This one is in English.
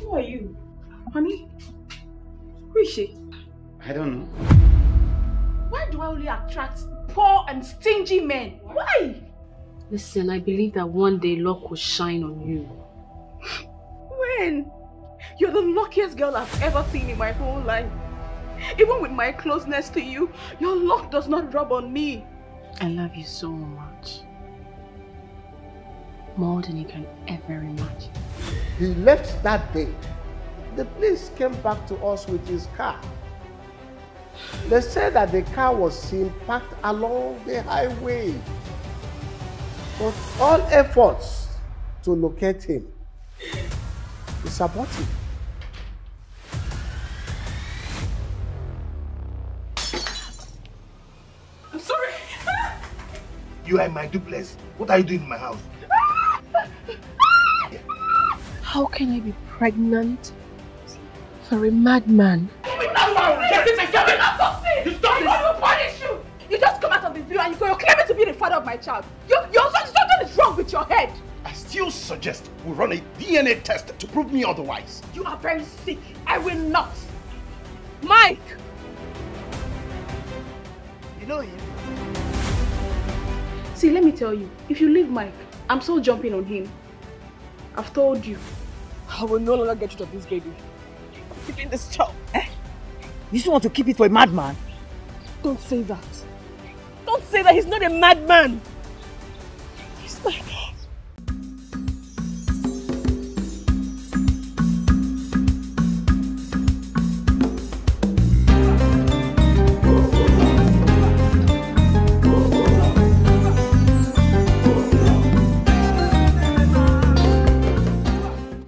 Who are you? Honey? Who is she? I don't know. Why do I only attract poor and stingy men? Why? Listen, I believe that one day luck will shine on you. When? You're the luckiest girl I've ever seen in my whole life. Even with my closeness to you, your luck does not rub on me. I love you so much. More than you can ever imagine. He left that day. The police came back to us with his car. They said that the car was seen parked along the highway. But all efforts to locate him is aborted. I'm sorry. You are in my duplex. What are you doing in my house? How can I be pregnant for a madman? You stop this! punish you! You just come out of the view and you go, you're claiming to be the father of my child. You, you're something is wrong with your head. I still suggest we run a DNA test to prove me otherwise. You are very sick. I will not. Mike! You know him? See, let me tell you, if you leave Mike, I'm still jumping on him. I've told you. I will no longer get rid of this baby. I'm keeping this child. Eh? You still want to keep it for a madman? Don't say that. Don't say that he's not a madman.